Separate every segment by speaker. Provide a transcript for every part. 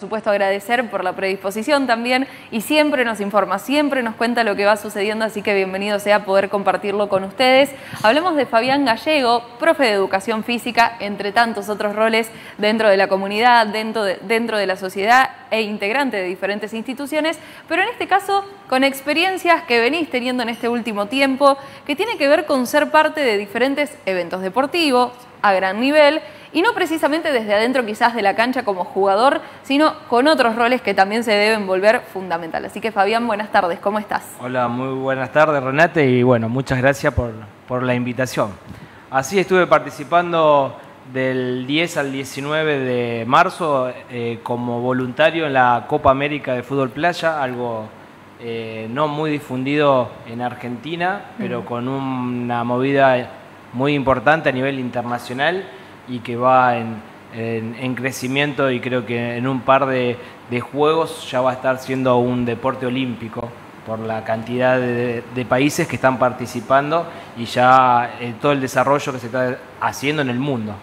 Speaker 1: Por supuesto, agradecer por la predisposición también y siempre nos informa, siempre nos cuenta lo que va sucediendo, así que bienvenido sea poder compartirlo con ustedes. Hablemos de Fabián Gallego, profe de Educación Física, entre tantos otros roles dentro de la comunidad, dentro de, dentro de la sociedad e integrante de diferentes instituciones, pero en este caso con experiencias que venís teniendo en este último tiempo, que tiene que ver con ser parte de diferentes eventos deportivos a gran nivel y no precisamente desde adentro quizás de la cancha como jugador, sino con otros roles que también se deben volver fundamental. Así que Fabián, buenas tardes, ¿cómo estás?
Speaker 2: Hola, muy buenas tardes Renate y bueno, muchas gracias por, la invitación. Así estuve participando del 10 al 19 de marzo eh, como voluntario en la Copa América de Fútbol Playa, algo eh, no muy difundido en Argentina, pero con una movida muy importante a nivel internacional y que va en, crecimiento y creo que en un par de, juegos ya va a estar siendo un deporte olímpico por la cantidad de, países que están participando y ya eh, todo el desarrollo que se está haciendo en el mundo.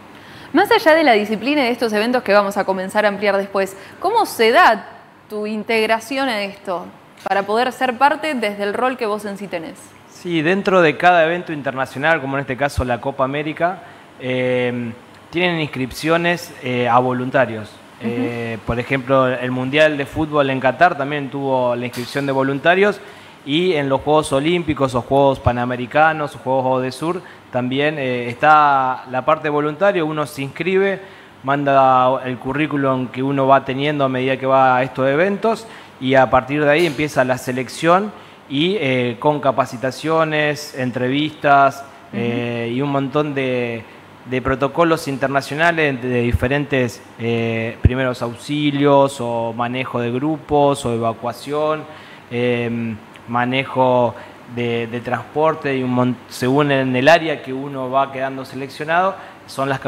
Speaker 1: Más allá de la disciplina de estos eventos que vamos a comenzar a ampliar después, ¿cómo se da tu integración a esto para poder ser parte desde el rol que vos en sí tenés?
Speaker 2: Sí, dentro de cada evento internacional, como en este caso la Copa América, eh, tienen inscripciones eh, a voluntarios. Eh, por ejemplo, el Mundial de Fútbol en Qatar también tuvo la inscripción de voluntarios y en los Juegos Olímpicos o Juegos Panamericanos o Juegos de Sur también eh, está la parte de voluntario, uno se inscribe, manda el currículum que uno va teniendo a medida que va a estos eventos y a partir de ahí empieza la selección y con capacitaciones, entrevistas y un montón de de protocolos internacionales de diferentes eh, primeros auxilios o manejo de grupos o evacuación, em, manejo de, transporte y un según en el área que uno va quedando seleccionado, son las,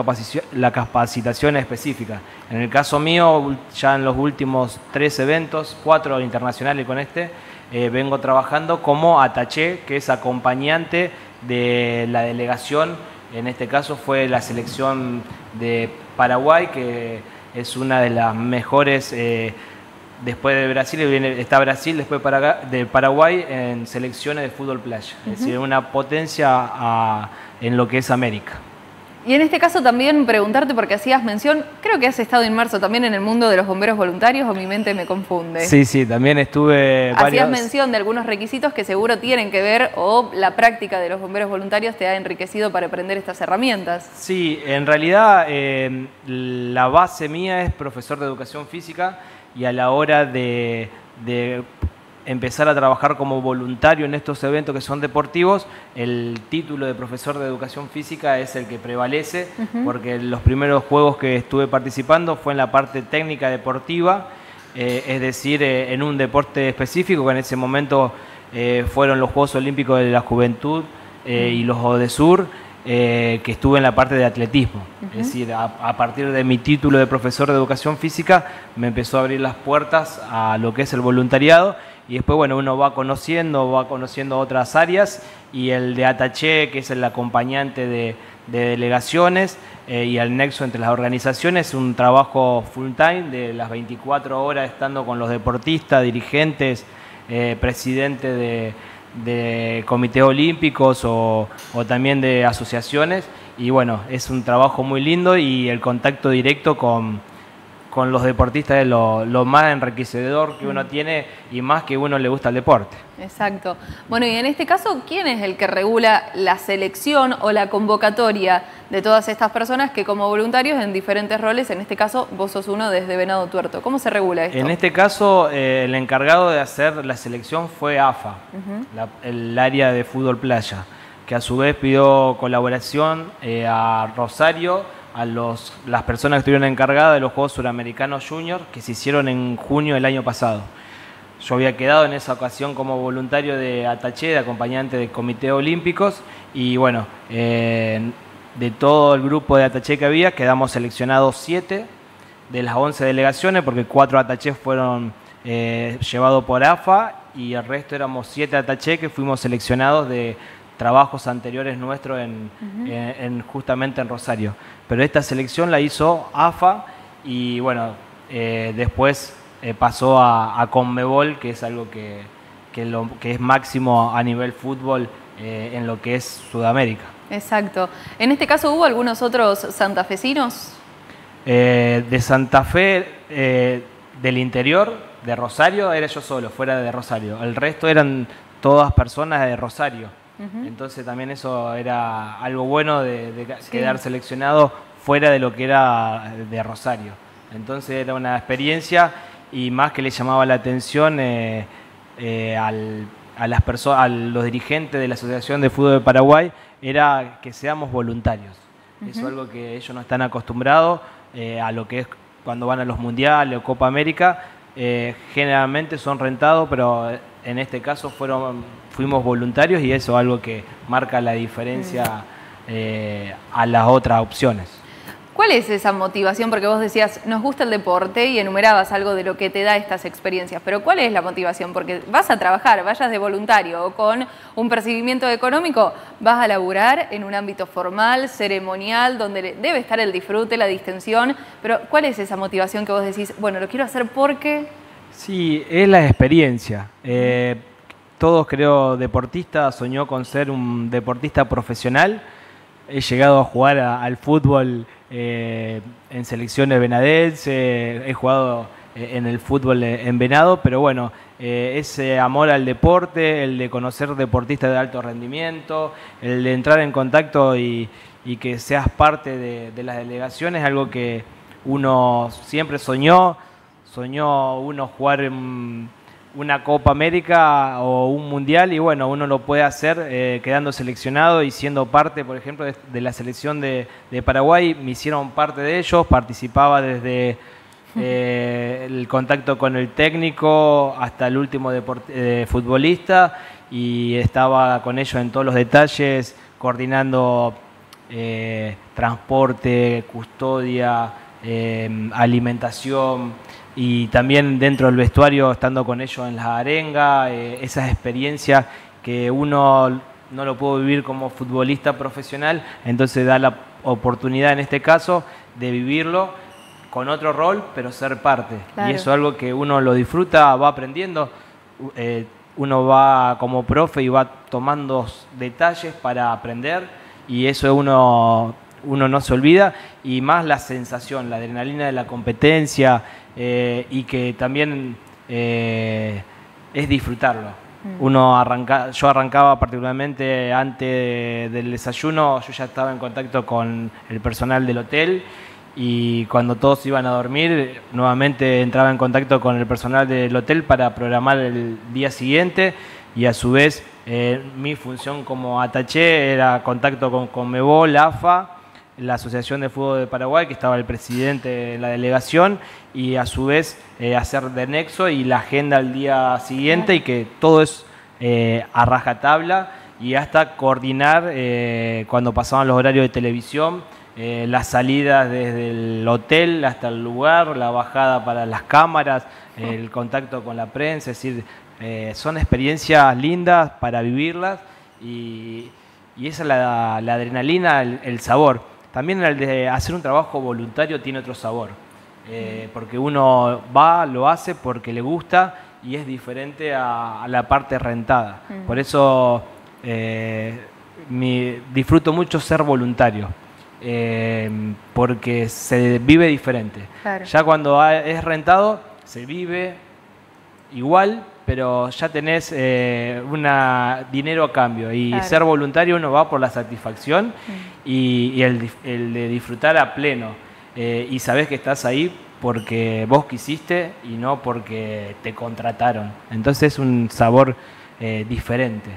Speaker 2: la capacitaciones específicas. En el caso mío, ya en los últimos tres eventos, cuatro internacionales con este, eh, vengo trabajando como ataché, que es acompañante de la delegación en este caso fue la selección de Paraguay, que es una de las mejores, eh, después de Brasil, está Brasil, después de Paraguay en selecciones de fútbol playa. Es decir, una potencia en lo que es América.
Speaker 1: Y en este caso también preguntarte, porque hacías mención, creo que has estado inmerso también en el mundo de los bomberos voluntarios o mi mente me confunde.
Speaker 2: Sí, sí, también estuve...
Speaker 1: Hacías mención de algunos requisitos que seguro tienen que ver o la práctica de los bomberos voluntarios te ha enriquecido para aprender estas herramientas.
Speaker 2: Sí, en realidad eh, la base mía es profesor de educación física y a la hora de empezar a trabajar como voluntario en estos eventos que son deportivos, el título de profesor de educación física es el que prevalece, porque los primeros juegos que estuve participando fue en la parte técnica deportiva, eh, es decir, eh, en un deporte específico, que en ese momento eh, fueron los Juegos Olímpicos de la Juventud y los ODESUR, que estuve en la parte de atletismo. Es decir, a, partir de mi título de profesor de educación física, me empezó a abrir las puertas a lo que es el voluntariado y después, bueno, uno va conociendo, va conociendo otras áreas y el de Ataché, que es el acompañante de, delegaciones eh, y el nexo entre las organizaciones, un trabajo full time de las 24 horas estando con los deportistas, dirigentes, eh, presidentes de, comités olímpicos o también de asociaciones. Y bueno, es un trabajo muy lindo y el contacto directo con con los deportistas es lo, más enriquecedor que uno tiene y más que uno le gusta el deporte.
Speaker 1: Exacto. Bueno, y en este caso, ¿quién es el que regula la selección o la convocatoria de todas estas personas que como voluntarios en diferentes roles, en este caso vos sos uno desde Venado Tuerto? ¿Cómo se regula esto?
Speaker 2: En este caso, eh, el encargado de hacer la selección fue AFA, el área de fútbol playa, que a su vez pidió colaboración eh, a Rosario, a los, las personas que estuvieron encargadas de los Juegos Suramericanos Junior que se hicieron en junio del año pasado. Yo había quedado en esa ocasión como voluntario de Ataché, de acompañante del Comité Olímpicos, y bueno, eh, de todo el grupo de Ataché que había, quedamos seleccionados siete de las 11 delegaciones, porque cuatro Ataché fueron eh, llevados por AFA y el resto éramos siete Ataché que fuimos seleccionados de trabajos anteriores nuestros en, justamente en Rosario. Pero esta selección la hizo AFA y bueno, después pasó a, a, Conmebol, que es algo que, lo, que es máximo a nivel fútbol en lo que es Sudamérica.
Speaker 1: Exacto. En este caso, ¿hubo algunos otros santafesinos?
Speaker 2: Eh, de Santa Fe, eh, del interior, de Rosario, era yo solo, fuera de Rosario. El resto eran todas personas de Rosario. Entonces también eso era algo bueno de, quedar seleccionado fuera de lo que era de Rosario. Entonces era una experiencia y más que le llamaba la atención eh, a, las a los dirigentes de la Asociación de Fútbol de Paraguay era que seamos voluntarios. Eso es algo que ellos no están acostumbrados eh, a lo que es cuando van a los mundiales o Copa América. Eh, generalmente son rentados, pero en este caso fueron, fuimos voluntarios y eso es algo que marca la diferencia eh, a las otras opciones.
Speaker 1: ¿Cuál es esa motivación? Porque vos decías, nos gusta el deporte y enumerabas algo de lo que te da estas experiencias, pero ¿cuál es la motivación? Porque vas a trabajar, vayas de voluntario o con un percibimiento económico, vas a laburar en un ámbito formal, ceremonial, donde debe estar el disfrute, la distensión, pero ¿cuál es esa motivación que vos decís, bueno, lo quiero hacer porque...
Speaker 2: Sí, es la experiencia. Eh, todos creo deportistas soñó con ser un deportista profesional. He llegado a jugar al fútbol eh, en selecciones venadense, he jugado eh, en el fútbol en Venado, pero bueno, eh, ese amor al deporte, el de conocer deportistas de alto rendimiento, el de entrar en contacto y, que seas parte de, de las delegaciones, algo que uno siempre soñó, soñó uno jugar en una Copa América o un Mundial y bueno, uno lo puede hacer eh, quedando seleccionado y siendo parte, por ejemplo, de, la selección de, Paraguay, me hicieron parte de ellos, participaba desde eh, el contacto con el técnico hasta el último eh, futbolista y estaba con ellos en todos los detalles, coordinando transporte, custodia, alimentación y también dentro del vestuario, estando con ellos en la arenga, eh, esas experiencias que uno no lo pudo vivir como futbolista profesional, entonces da la oportunidad en este caso de vivirlo con otro rol, pero ser parte. Y eso es algo que uno lo disfruta, va aprendiendo, eh, uno va como profe y va tomando detalles para aprender y eso uno, uno no se olvida y más la sensación, la adrenalina de la competencia, eh, y que también eh, es disfrutarlo. Mm. Uno arranca, yo arrancaba particularmente antes del desayuno, yo ya estaba en contacto con el personal del hotel y cuando todos iban a dormir, nuevamente entraba en contacto con el personal del hotel para programar el día siguiente y a su vez eh, mi función como ataché era contacto con Conmebol, AFA la Asociación de Fútbol de Paraguay, que estaba el presidente de la delegación, y a su vez eh, hacer de nexo y la agenda al día siguiente y que todo es eh, a rajatabla y hasta coordinar eh, cuando pasaban los horarios de televisión, las salidas desde el hotel hasta el lugar, la bajada para las cámaras, el contacto con la prensa, es decir, son experiencias lindas para vivirlas y, esa es la, adrenalina, el sabor. También el de hacer un trabajo voluntario tiene otro sabor, eh, porque uno va, lo hace porque le gusta y es diferente a, la parte rentada. Mm. Por eso eh, disfruto mucho ser voluntario. Eh, porque se vive diferente. Ya cuando es rentado, se vive igual, pero ya tenés eh, una dinero a cambio y ser voluntario uno va por la satisfacción mm. y, el, de disfrutar a pleno eh, y sabés que estás ahí porque vos quisiste y no porque te contrataron. Entonces es un sabor eh, diferente.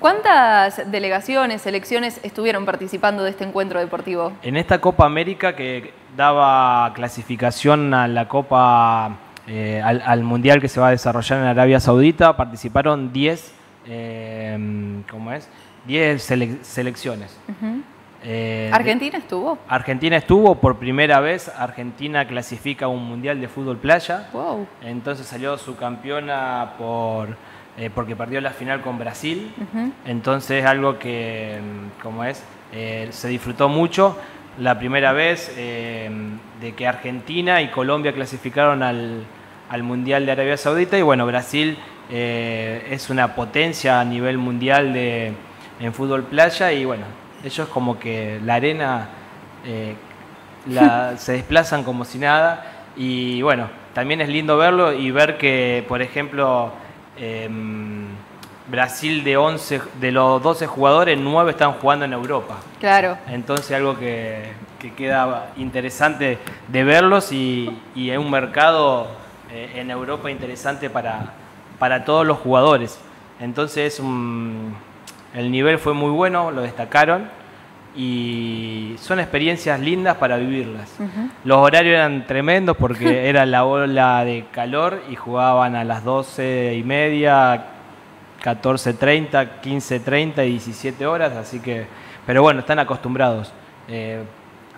Speaker 1: ¿Cuántas delegaciones, selecciones estuvieron participando de este encuentro deportivo?
Speaker 2: En esta Copa América que daba clasificación a la Copa eh, al, mundial que se va a desarrollar en Arabia Saudita participaron 10 eh, ¿cómo es? 10 selecciones.
Speaker 1: Eh, ¿Argentina estuvo?
Speaker 2: Argentina estuvo por primera vez. Argentina clasifica un mundial de fútbol playa.
Speaker 1: Wow.
Speaker 2: Entonces salió su campeona por porque perdió la final con Brasil. Entonces algo que, como es, se disfrutó mucho la primera vez eh, de que Argentina y Colombia clasificaron al, Mundial de Arabia Saudita. Y bueno, Brasil eh, es una potencia a nivel mundial de, en fútbol playa. Y bueno, ellos como que la arena eh, se desplazan como si nada. Y bueno, también es lindo verlo y ver que, por ejemplo, em, Brasil de 11, de los 12 jugadores, 9 están jugando en Europa.
Speaker 1: Claro.
Speaker 2: Entonces algo que, queda interesante de verlos y, es un mercado eh, en Europa interesante para, para todos los jugadores. Entonces el nivel fue muy bueno, lo destacaron y son experiencias lindas para vivirlas. Los horarios eran tremendos porque era la ola de calor y jugaban a las 12 y media, 14.30, 15.30 y 17 horas, así que, pero bueno, están acostumbrados eh,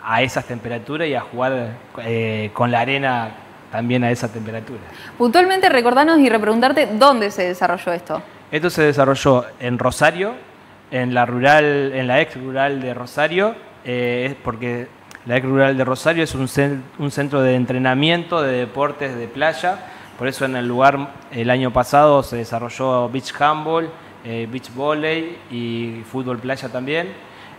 Speaker 2: a esas temperaturas y a jugar eh, con la arena también a esa temperatura.
Speaker 1: Puntualmente recordanos y repreguntarte dónde se desarrolló esto.
Speaker 2: Esto se desarrolló en Rosario, en la rural, en la ex rural de Rosario, eh, porque la ex rural de Rosario es un, un centro de entrenamiento de deportes de playa por eso en el lugar el año pasado se desarrolló beach handball, eh, beach volley y fútbol playa también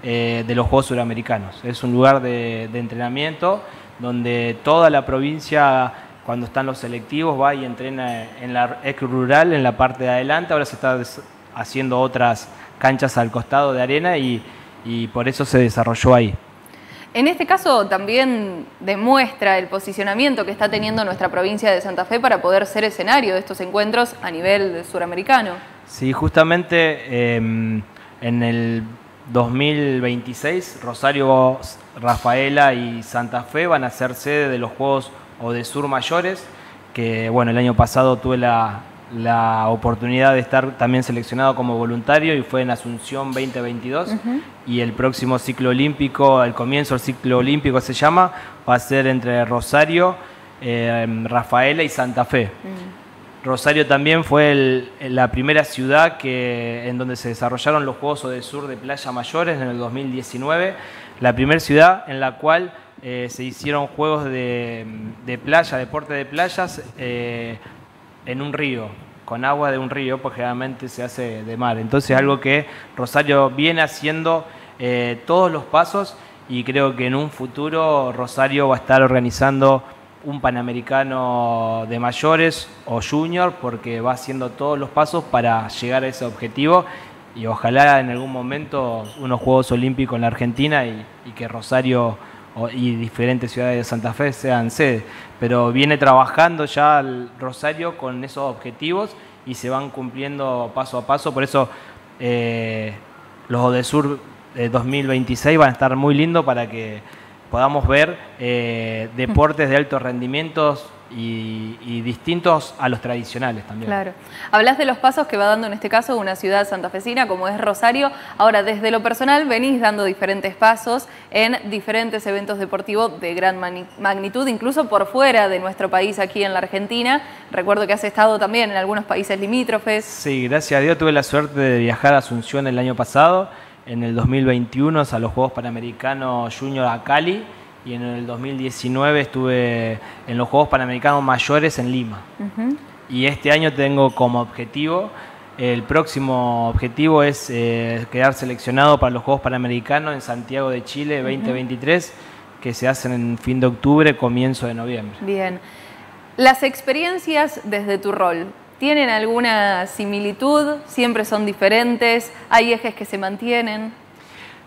Speaker 2: eh, de los Juegos Suramericanos. Es un lugar de, entrenamiento donde toda la provincia cuando están los selectivos va y entrena en la ex rural en la parte de adelante. Ahora se está haciendo otras canchas al costado de arena y por eso se desarrolló ahí.
Speaker 1: En este caso también demuestra el posicionamiento que está teniendo nuestra provincia de Santa Fe para poder ser escenario de estos encuentros a nivel suramericano.
Speaker 2: Sí, justamente em, en el 2026 Rosario, Rafaela y Santa Fe van a ser sede de los Juegos Odesur Mayores, que bueno, el año pasado tuve la, la oportunidad de estar también seleccionado como voluntario y fue en Asunción 2022 y el próximo ciclo olímpico, el comienzo del ciclo olímpico se llama, va a ser entre Rosario, eh, Rafaela y Santa Fe. Rosario también fue la primera ciudad que, en donde se desarrollaron los Juegos de Sur de Playa Mayores en el 2019, la primera ciudad en la cual eh, se hicieron juegos de, playa, deporte de playas, eh, en un río, con agua de un río, pues generalmente se hace de mar. Entonces algo que Rosario viene haciendo eh, todos los pasos y creo que en un futuro Rosario va a estar organizando un Panamericano de mayores o junior porque va haciendo todos los pasos para llegar a ese objetivo y ojalá en algún momento unos Juegos Olímpicos en la Argentina y, y que Rosario y diferentes ciudades de Santa Fe sean sede, pero viene trabajando ya el Rosario con esos objetivos y se van cumpliendo paso a paso, por eso eh, los Odesur 2026 van a estar muy lindos para que podamos ver eh, deportes de alto rendimiento y, distintos a los tradicionales también.
Speaker 1: Claro. Hablas de los pasos que va dando en este caso una ciudad santafesina como es Rosario. Ahora, desde lo personal, venís dando diferentes pasos en diferentes eventos deportivos de gran magnitud, incluso por fuera de nuestro país, aquí en la Argentina. Recuerdo que has estado también en algunos países limítrofes.
Speaker 2: Sí, gracias a Dios tuve la suerte de viajar a Asunción el año pasado. En el 2021 a los Juegos Panamericanos Junior a Cali y en el 2019 estuve en los Juegos Panamericanos Mayores en Lima. Y este año tengo como objetivo, el próximo objetivo es eh, quedar seleccionado para los Juegos Panamericanos en Santiago de Chile 2023, que se hacen en fin de octubre, comienzo de noviembre.
Speaker 1: Bien. Las experiencias desde tu rol, ¿tienen alguna similitud? ¿Siempre son diferentes? ¿Hay ejes que se mantienen?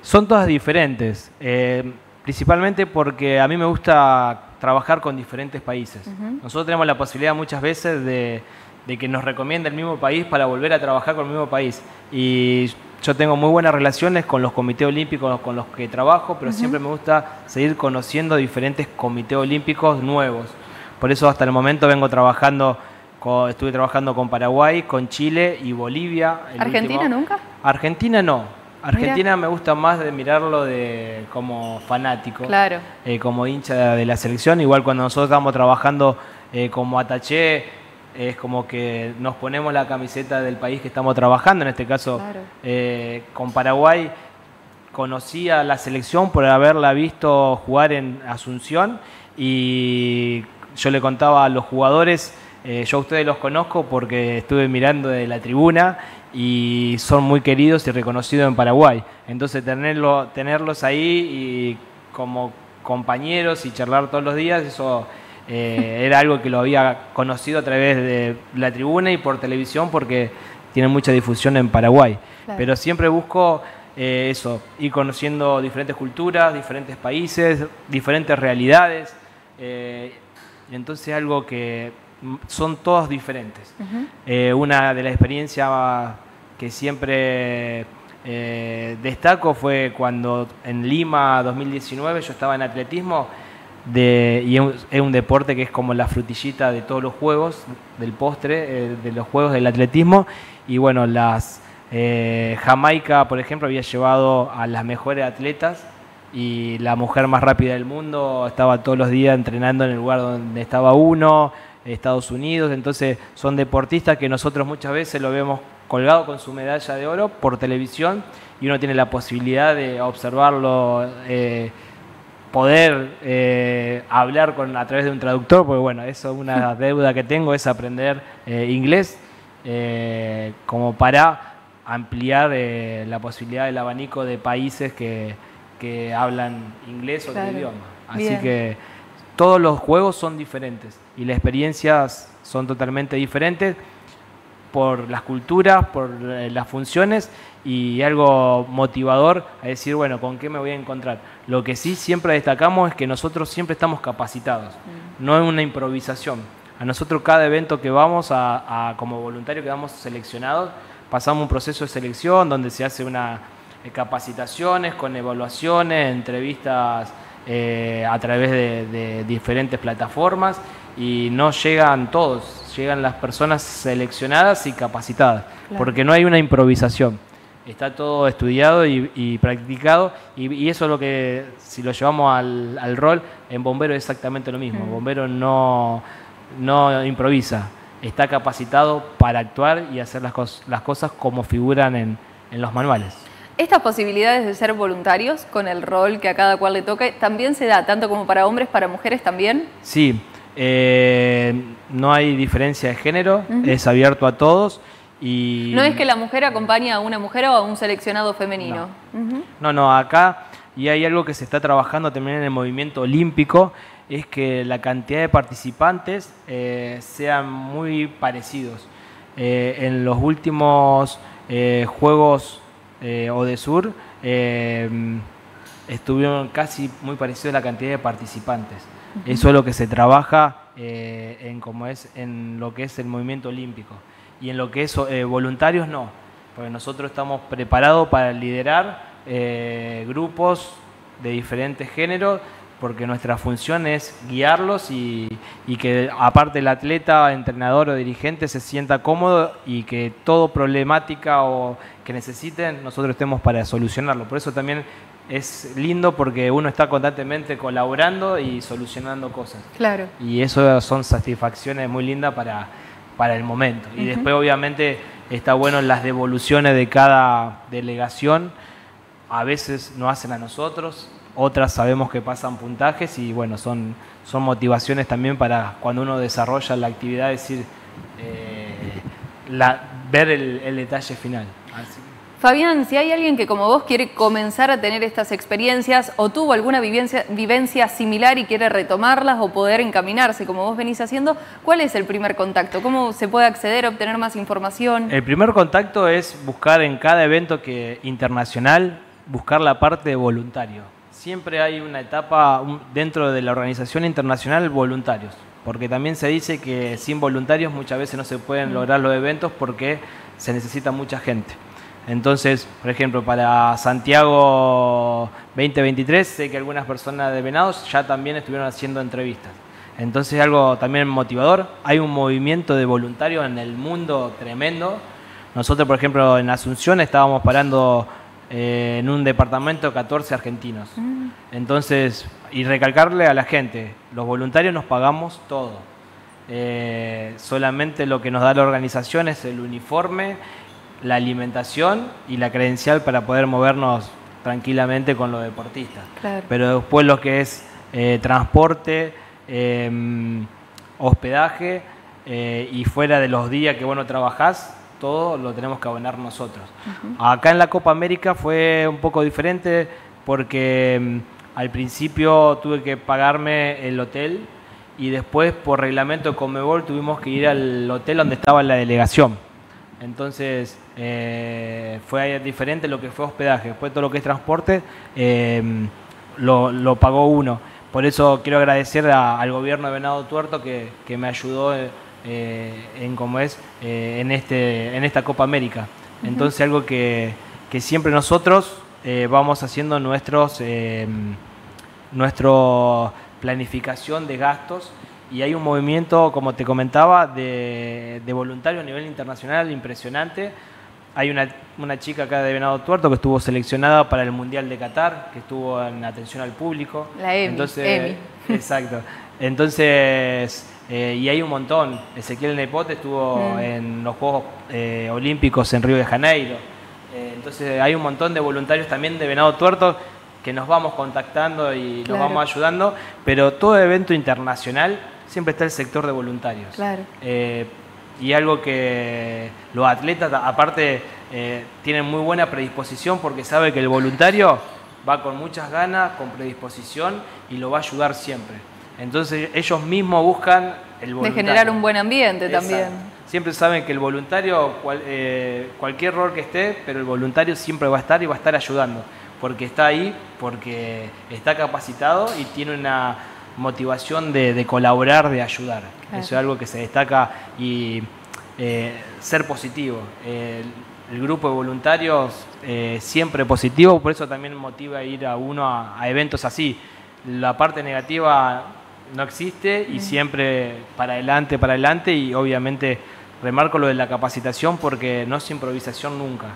Speaker 2: Son todas diferentes. Eh, principalmente porque a mí me gusta trabajar con diferentes países. Nosotros tenemos la posibilidad muchas veces de, que nos recomiende el mismo país para volver a trabajar con el mismo país. Y yo tengo muy buenas relaciones con los comités olímpicos con los que trabajo, pero siempre me gusta seguir conociendo diferentes comités olímpicos nuevos. Por eso hasta el momento vengo trabajando, estuve trabajando con Paraguay, con Chile y Bolivia.
Speaker 1: ¿Argentina nunca?
Speaker 2: Argentina no. Argentina me gusta más de mirarlo de como fanático,
Speaker 1: claro.
Speaker 2: Eh, como hincha de la selección. Igual cuando nosotros estamos trabajando eh, como ataché, es como que nos ponemos la camiseta del país que estamos trabajando, en este caso eh, con Paraguay. conocí a la selección por haberla visto jugar en Asunción y yo le contaba a los jugadores, yo a ustedes los conozco porque estuve mirando de la tribuna y son muy queridos y reconocidos en Paraguay. Entonces tenerlo, tenerlos ahí y como compañeros y charlar todos los días, eso eh, era algo que lo había conocido a través de la tribuna y por televisión porque tiene mucha difusión en Paraguay. Pero siempre busco eh, eso, ir conociendo diferentes culturas, diferentes países, diferentes realidades. Eh, entonces algo que son todos diferentes. una de las experiencias que siempre destaco fue cuando en Lima 2019 yo estaba en atletismo de, y es un, deporte que es como la frutillita de todos los juegos, del postre, eh, de los juegos del atletismo. Y bueno, las eh, Jamaica, por ejemplo, había llevado a las mejores atletas y la mujer más rápida del mundo estaba todos los días entrenando en el lugar donde estaba uno, Estados Unidos. Entonces son deportistas que nosotros muchas veces lo vemos colgado con su medalla de oro por televisión y uno tiene la posibilidad de observarlo. Eh, poder eh, hablar con, a través de un traductor, porque bueno, eso es una deuda que tengo, es aprender eh, inglés eh, como para ampliar la posibilidad del abanico de países que, que hablan inglés o otro idioma. Así que todos los juegos son diferentes y las experiencias son totalmente diferentes por las culturas, por las funciones y algo motivador a decir, bueno, ¿con qué me voy a encontrar? Lo que sí siempre destacamos es que nosotros siempre estamos capacitados, mm. no es una improvisación. A nosotros cada evento que vamos a, como voluntario quedamos seleccionados, pasamos un proceso de selección donde se hace una eh, capacitaciones con evaluaciones, entrevistas eh, a través de, diferentes plataformas y no llegan todos, llegan las personas seleccionadas y capacitadas, porque no hay una improvisación está todo estudiado y, practicado y, eso es lo que, si lo llevamos al, rol, en bombero es exactamente lo mismo. Mm. bombero no, no improvisa, está capacitado para actuar y hacer las, las cosas como figuran en, los manuales.
Speaker 1: Estas posibilidades de ser voluntarios con el rol que a cada cual le toque, ¿también se da tanto como para hombres, para mujeres también?
Speaker 2: Sí, eh, no hay diferencia de género, es abierto a todos
Speaker 1: no es que la mujer acompañe a una mujer o a un seleccionado femenino.
Speaker 2: No. no, acá, y hay algo que se está trabajando también en el movimiento olímpico, es que la cantidad de participantes eh, sean muy parecidos. Eh, en los últimos eh, Juegos Odesur estuvieron casi muy parecidos la cantidad de participantes. Eso es lo que se trabaja en, como es, en lo que es el movimiento olímpico. Y en lo que es eh, voluntarios no, porque nosotros estamos preparados para liderar eh, grupos de diferentes géneros, porque nuestra función es guiarlos y, que aparte el atleta, entrenador o dirigente se sienta cómodo y que todo problemática o que necesiten, nosotros estemos para solucionarlo. Por eso también es lindo porque uno está constantemente colaborando y solucionando cosas.
Speaker 1: Claro.
Speaker 2: Y eso son satisfacciones muy lindas para, para el momento. Y después obviamente está bueno las devoluciones de cada delegación. A veces no hacen a nosotros, otras sabemos que pasan puntajes y bueno, son, son motivaciones también para cuando uno desarrolla la actividad, decir, eh, la, ver el, detalle final.
Speaker 1: Fabián, si hay alguien que como vos quiere comenzar a tener estas experiencias o tuvo alguna vivencia, vivencia similar y quiere retomarlas o poder encaminarse como vos venís haciendo, ¿cuál es el primer contacto? ¿Cómo se puede acceder, a obtener más información?
Speaker 2: El primer contacto es buscar en cada evento que, internacional, buscar la parte de voluntario. Siempre hay una etapa dentro de la organización internacional voluntarios, porque también se dice que sin voluntarios muchas veces no se pueden mm. lograr los eventos porque se necesita mucha gente. Entonces, por ejemplo, para Santiago 2023, sé que algunas personas de Venados ya también estuvieron haciendo entrevistas. Entonces, algo también motivador. Hay un movimiento de voluntarios en el mundo tremendo. Nosotros, por ejemplo, en Asunción estábamos parando eh, en un departamento 14 argentinos. Mm. Entonces, y recalcarle a la gente, los voluntarios nos pagamos todo. Eh, solamente lo que nos da la organización es el uniforme la alimentación y la credencial para poder movernos tranquilamente con los deportistas. Pero después lo que es eh, transporte, em, hospedaje y fuera de los días que bueno trabajás, todo lo tenemos que abonar nosotros. Acá en la Copa América fue un poco diferente porque em, al principio tuve que pagarme el hotel y después por reglamento de Conmebol tuvimos que ir al hotel donde estaba la delegación. Entonces eh, fue diferente lo que fue hospedaje. Después todo lo que es transporte em, lo, pagó uno. Por eso quiero agradecer al gobierno de Venado Tuerto que, me ayudó eh, en cómo es eh, en, este, en esta Copa América. Entonces algo que, siempre nosotros vamos haciendo nuestros nuestra planificación de gastos y hay un movimiento, como te comentaba, de, de voluntarios a nivel internacional impresionante. Hay una, una, chica acá de Venado Tuerto que estuvo seleccionada para el Mundial de Qatar, que estuvo en atención al público.
Speaker 1: La EMI.
Speaker 2: Entonces, Exacto. Entonces, eh, y hay un montón. Ezequiel Nepote estuvo mm. en los Juegos eh, Olímpicos en Río de Janeiro. Eh, entonces, hay un montón de voluntarios también de Venado Tuerto que nos vamos contactando y nos vamos ayudando, pero todo evento internacional siempre está el sector de voluntarios.
Speaker 1: Claro.
Speaker 2: Y algo que los atletas, aparte, tienen muy buena predisposición porque sabe que el voluntario va con muchas ganas, con predisposición y lo va a ayudar siempre. Entonces ellos mismos buscan el voluntario.
Speaker 1: De generar un buen ambiente también.
Speaker 2: Siempre saben que el voluntario, eh, cualquier rol que esté, pero el voluntario siempre va a estar y va a estar ayudando porque está ahí, porque está capacitado y tiene una motivación de, colaborar, de ayudar. Eso es algo que se destaca y eh, ser positivo. el grupo de voluntarios eh, siempre positivo, por eso también motiva a ir a uno a, eventos así. La parte negativa no existe y siempre para adelante, para adelante y obviamente remarco lo de la capacitación porque no es improvisación nunca.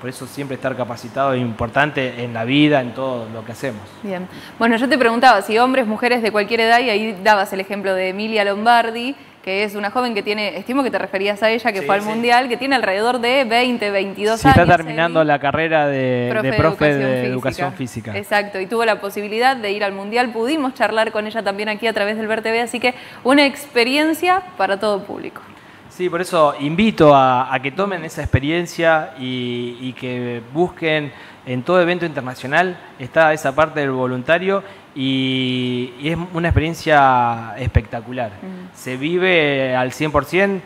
Speaker 2: Por eso siempre estar capacitado es importante en la vida, en todo lo que hacemos.
Speaker 1: Bien. Bueno, yo te preguntaba si hombres, mujeres de cualquier edad, y ahí dabas el ejemplo de Emilia Lombardi, que es una joven que tiene, estimo que te referías a ella, que fue al Mundial, que tiene alrededor de 20, 22 años.
Speaker 2: Sí, está terminando la carrera de profe, de, educación, física.
Speaker 1: Exacto, y tuvo la posibilidad de ir al Mundial. Pudimos charlar con ella también aquí a través del VerTV, así que una experiencia para todo público.
Speaker 2: Sí, por eso invito a, que tomen esa experiencia y, que busquen en todo evento internacional, está esa parte del voluntario y, es una experiencia espectacular. Mm. Se vive al 100%,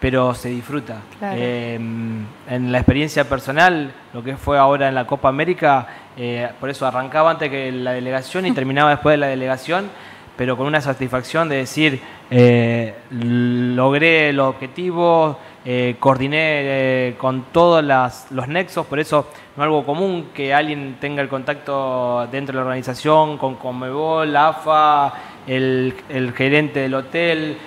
Speaker 2: pero se disfruta. Eh, en la experiencia personal, lo que fue ahora en la Copa América, eh, por eso arrancaba antes que la delegación y terminaba después de la delegación pero con una satisfacción de decir, eh, logré el objetivo, eh, coordiné eh, con todos los nexos, por eso no es algo común que alguien tenga el contacto dentro de la organización con Conmebol, AFA, el, el gerente del hotel,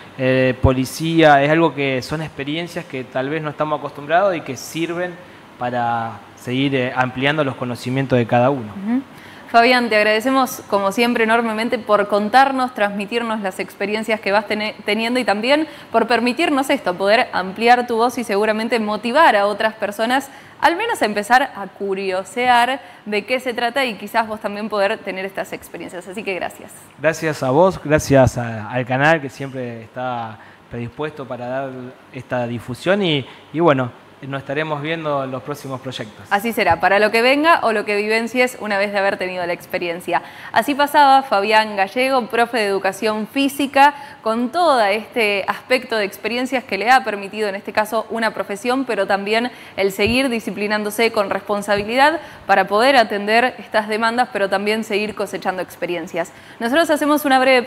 Speaker 2: policía, es algo que son experiencias que tal vez no estamos acostumbrados y que sirven para seguir ampliando los conocimientos de cada uno.
Speaker 1: Fabián, te agradecemos como siempre enormemente por contarnos, transmitirnos las experiencias que vas teniendo y también por permitirnos esto, poder ampliar tu voz y seguramente motivar a otras personas al menos a empezar a curiosear de qué se trata y quizás vos también poder tener estas experiencias. Así que gracias.
Speaker 2: Gracias a vos, gracias al canal que siempre está predispuesto para dar esta difusión y, y bueno, nos estaremos viendo en los próximos proyectos.
Speaker 1: Así será, para lo que venga o lo que vivencies una vez de haber tenido la experiencia. Así pasaba Fabián Gallego, profe de educación física, con todo este aspecto de experiencias que le ha permitido en este caso una profesión, pero también el seguir disciplinándose con responsabilidad para poder atender estas demandas, pero también seguir cosechando experiencias. Nosotros hacemos una breve